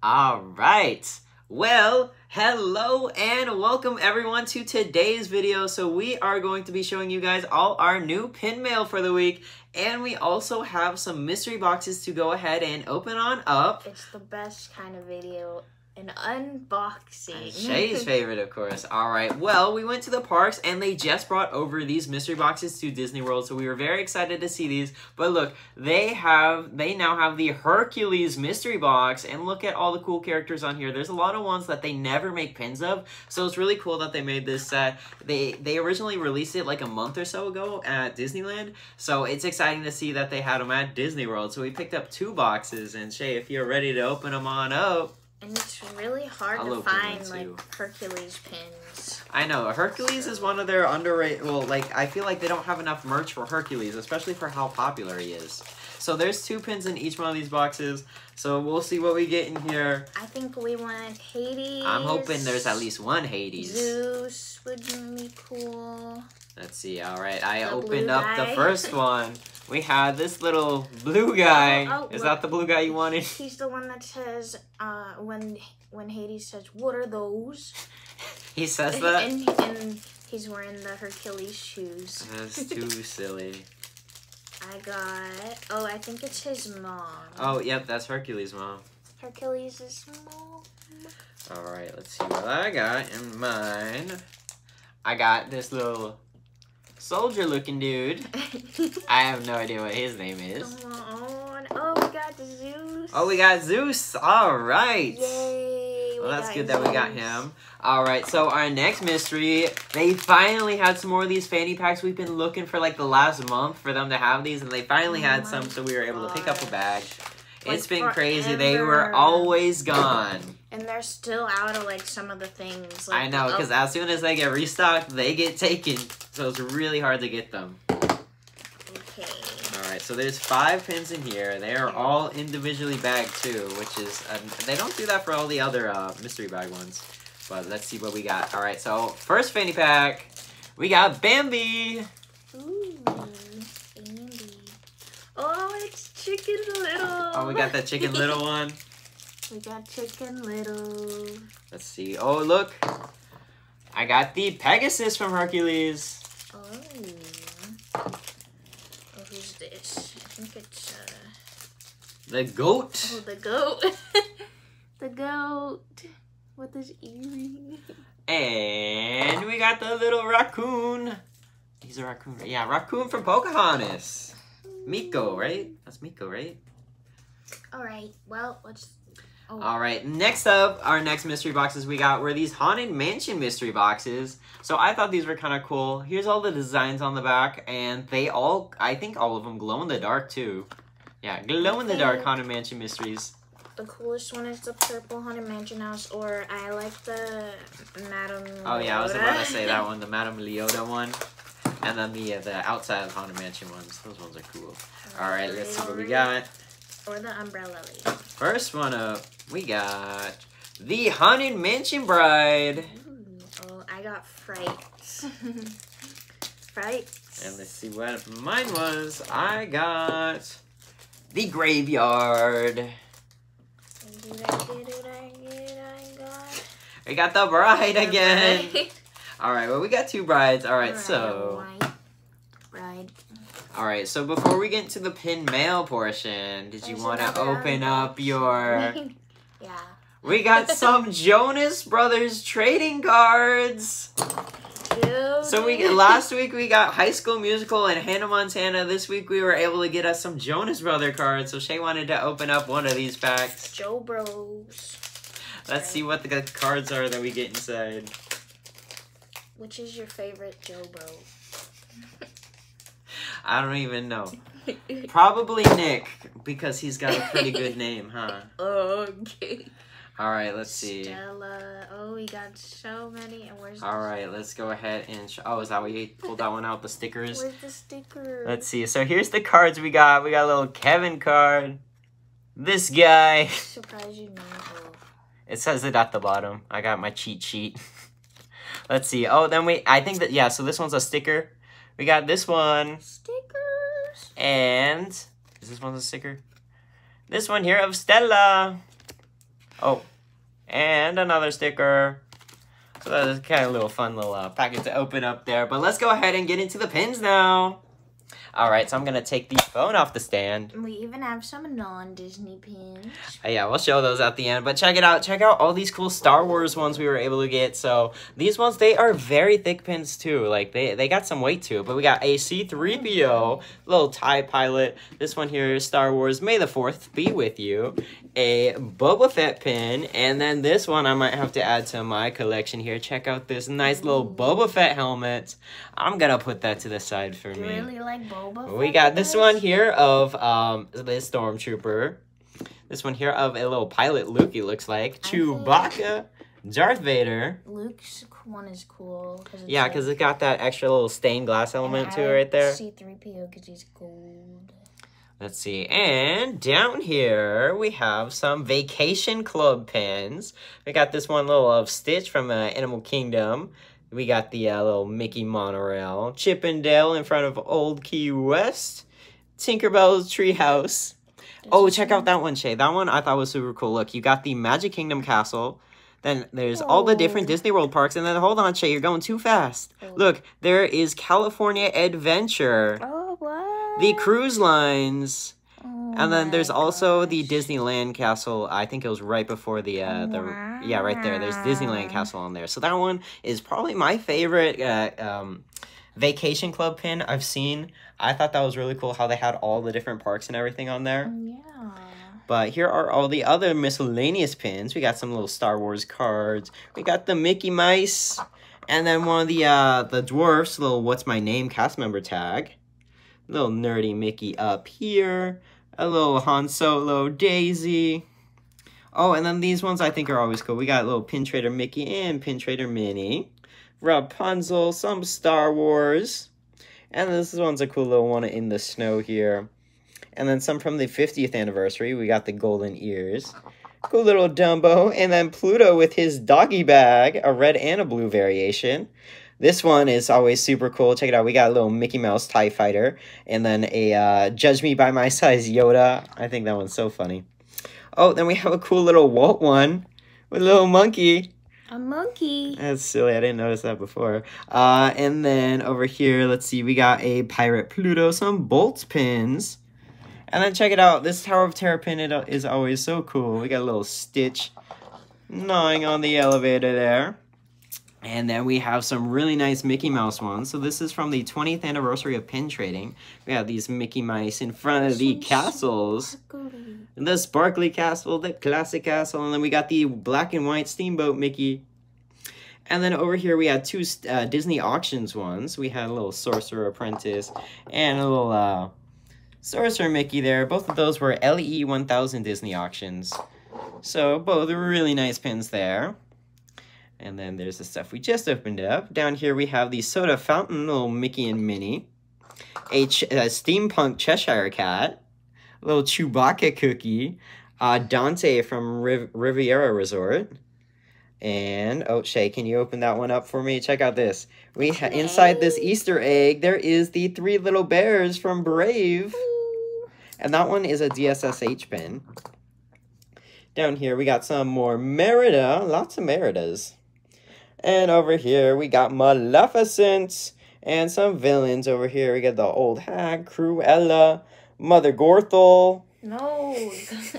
All right. Well, hello and welcome everyone to today's video. So we are going to be showing you guys all our new pin mail for the week. And we also have some mystery boxes to go ahead and open on up. It's the best kind of video. An unboxing. Shay's favorite, of course. All right. Well, we went to the parks and they just brought over these mystery boxes to Disney World, so we were very excited to see these. But look, they have they now have the Hercules mystery box, and look at all the cool characters on here. There's a lot of ones that they never make pins of, so it's really cool that they made this set. They they originally released it like a month or so ago at Disneyland, so it's exciting to see that they had them at Disney World. So we picked up two boxes, and Shay, if you're ready to open them on up. And it's really hard I'll to find like too. Hercules pins. I know Hercules is one of their underrated. Well, like I feel like they don't have enough merch for Hercules, especially for how popular he is. So there's two pins in each one of these boxes. So we'll see what we get in here. I think we want Hades. I'm hoping there's at least one Hades. Zeus would be cool. Let's see. All right, I The opened up the first one. We had this little blue guy. Oh, oh, is that the blue guy you wanted? He's the one that says uh, when when Hades says, "What are those?" He says that. and, and he's wearing the Hercules shoes. That's too silly. I got. Oh, I think it's his mom. Oh, yep, that's Hercules' mom. Hercules' mom. All right, let's see what I got in mine. I got this little soldier-looking dude. I have no idea what his name is. Come on. Oh, we got Zeus. Oh, we got Zeus. All right. Yay. Well, we that's good that we got him. All right, so our next mystery, they finally had some more of these fanny packs. We've been looking for like the last month for them to have these, and they finally Oh had some, so we were able to pick up a gosh. bag. Like It's been crazy. They were always gone. And they're still out of like some of the things. Like, I know, because oh, as soon as they get restocked, they get taken. So it's really hard to get them. okay. All right, so there's five pins in here. They are all individually bagged too, which is uh, they don't do that for all the other uh, mystery bag ones. But let's see what we got. All right, so first fanny pack, we got Bambi. Ooh, Andy. Oh, it's Chicken Little. Oh, we got that Chicken Little one. We got Chicken Little. Let's see. Oh, look, I got the Pegasus from Hercules. Oh. Oh, who's this? I think it's uh. The goat. Oh, the goat. the goat with his earring. And we got the little raccoon. He's a raccoon. right? Yeah, raccoon from Pocahontas. Meeko, right? That's Meeko, right? All right. Well, let's. Oh, All right, next up, our next mystery boxes we got were these Haunted Mansion mystery boxes. So I thought these were kind of cool. Here's all the designs on the back, and they all, I think all of them glow in the dark too. Yeah, glow in the dark Haunted Mansion mysteries. the coolest one is the purple haunted mansion house, or I like the Madame. Oh yeah, I was about to say that one, the Madame Leota one. And then the uh, the outside of Haunted Mansion ones. Those ones are cool. All right, let's see what we got. Or the umbrella lady. First one up, we got the Haunted Mansion Bride. Ooh, oh, I got frights. frights. And let's see what mine was. I got the Graveyard. I get it? I get it, I got We got the Bride it. again. Right. All right, well we got two brides. All right, Alright, so white bride. All right, so before we get into the pin mail portion, did you want to open up your? yeah. We got some Jonas Brothers trading cards. Dude. So we last week we got High School Musical and Hannah Montana. This week we were able to get us some Jonas Brother cards. So Shay wanted to open up one of these packs. Jo Bros. Let's see what the cards are that we get inside. Which is your favorite Jo Bro? I don't even know. Probably Nick because he's got a pretty good name, huh? okay. All right, let's see. Stella. Oh, we got so many. And where's All right, let's go ahead and sh- oh, is that what you pulled that one out? The stickers. Where's the sticker? Let's see. So here's the cards we got. We got a little Kevin card. This guy. Surprise you know. It says it at the bottom. I got my cheat sheet. Let's see. Oh, then we. I think that yeah. So this one's a sticker. We got this one, Stickers. and is this one a sticker? This one here of Stella. Oh, and another sticker. So that is kind of a little fun little uh, packet to open up there. But let's go ahead and get into the pins now. All right, so I'm gonna take the phone off the stand. We even have some non-Disney pins. Uh, yeah, we'll show those at the end. But check it out. Check out all these cool Star Wars ones we were able to get. So these ones, they are very thick pins too. Like they, they got some weight to it. But we got a C-3PO, little TIE pilot. This one here is Star Wars. May the 4th be with you. A Boba Fett pin. And then this one I might have to add to my collection here. Check out this nice little Boba Fett helmet. I'm gonna put that to the side for you me. really like Boba? We got this one here of um the stormtrooper. This one here of a little pilot Luke. He looks like Chewbacca, Darth Vader. Luke's one is cool. Cause it's Yeah, like- because it got that extra little stained glass element to it right there. C-3PO because he's gold. Let's see. And down here we have some Vacation Club pins. We got this one little of Stitch from uh, Animal Kingdom. We got the uh, little Mickey monorail. Chip 'n' Dale in front of Old Key West. Tinkerbell's Treehouse. Oh, check out that one, Shay. That one I thought was super cool. Look, you got the Magic Kingdom Castle. Then there's all the different Oh. Disney World parks. And then hold on, Shay, you're going too fast. Oh. Look, there is California Adventure, Oh, what? the cruise lines. Oh And then there's also the. Disneyland Castle. I think it was right before the uh the yeah right there. There's Disneyland Castle on there. So that one is probably my favorite uh, um vacation club pin I've seen. I thought that was really cool how they had all the different parks and everything on there. Yeah. But here are all the other miscellaneous pins. We got some little Star Wars cards. We got the Mickey Mice. And then one of the uh the dwarfs, little what's my name cast member tag. Little nerdy Mickey up here. A little Han Solo Daisy. Oh, and then these ones I think are always cool. We got a little Pin Trader Mickey and Pin Trader Minnie. Rapunzel, some Star Wars. And this one's a cool little one in the snow here. And then some from the 50th anniversary. We got the golden ears. Cool little Dumbo. And then Pluto with his doggy bag, a red and a blue variation. This one is always super cool. Check it out. We got a little Mickey Mouse TIE fighter. And then a uh, Judge Me by My Size Yoda. I think that one's so funny. Oh, then we have a cool little Walt one with a little monkey. A monkey. That's silly. I didn't notice that before. Uh, and then over here, let's see. We got a Pirate Pluto, some bolts pins. And then check it out. This Tower of Terror pin it is always so cool. We got a little Stitch gnawing on the elevator there. And then we have some really nice Mickey Mouse ones. So this is from the 20th anniversary of pin trading. We have these Mickey Mice in front of the castles. The sparkly castle, the classic castle, and then we got the black and white steamboat Mickey. And then over here we had two uh, Disney auctions ones. We had a little Sorcerer Apprentice and a little uh, Sorcerer Mickey there. Both of those were LE 1000 Disney auctions. So both really nice pins there. And then there's the stuff we just opened up. Down here we have the Soda Fountain, little Mickey and Minnie. A, ch- a steampunk Cheshire Cat little Chewbacca cookie, uh, Dante from Riv- Riviera Resort, and oh Shay, can you open that one up for me? Check out this. We ha- inside this Easter egg there is the three little bears from Brave, and that one is a DSSH pin. Down here we got some more Merida, lots of Meridas, and over here we got Maleficent. And some villains over here. We got the old hag, Cruella, Mother Gothel. No,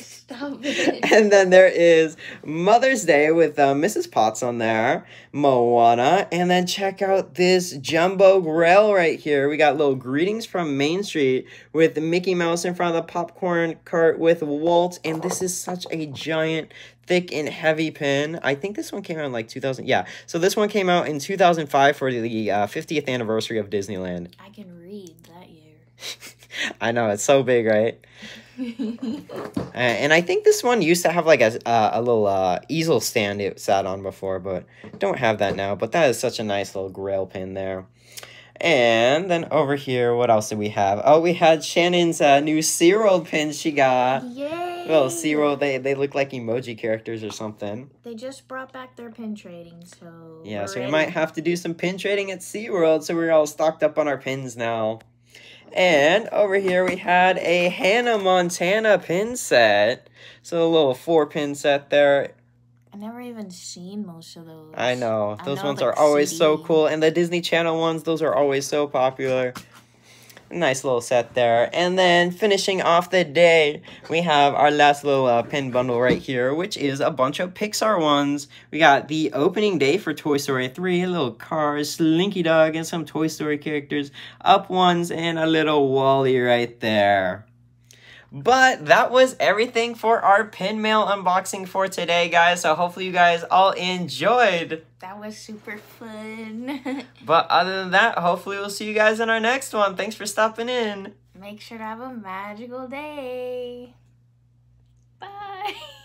stop it. And then there is Mother's Day with uh, Mrs. Potts on there, Moana. And then check out this jumbo grill right here. We got little greetings from Main Street with Mickey Mouse in front of the popcorn cart with Walt. And this is such a giant, thick, and heavy pin. I think this one came out in like 2000. Yeah. So this one came out in 2005 for the uh, 50th anniversary of Disneyland. I can read that year. I know, it's so big, right? Uh, and I think this one used to have like a uh, a little uh, easel stand it sat on before, but don't have that now. But that is such a nice little grail pin there. And then over here, what else did we have? Oh, we had Shannon's uh, new SeaWorld pin she got. Yay! Well, SeaWorld, they, they look like emoji characters or something. They just brought back their pin trading, so Yeah, so we might have to do some pin trading at SeaWorld, so we're all stocked up on our pins now. And over here we had a Hannah Montana pin set. So a little four pin set there. I never even seen most of those. I know. I Those know ones are always so cool. And the Disney Channel ones, those are always so popular. Nice little set there. And then finishing off the day, we have our last little uh, pin bundle right here, which is a bunch of Pixar ones. We got the opening day for Toy Story 3, a little Cars, Slinky Dog, and some Toy Story characters. Up ones, and a little WALL-E right there. But that was everything for our pin mail unboxing for today, guys. So hopefully you guys all enjoyed. That was super fun. But other than that, hopefully we'll see you guys in our next one. Thanks for stopping in. Make sure to have a magical day. Bye.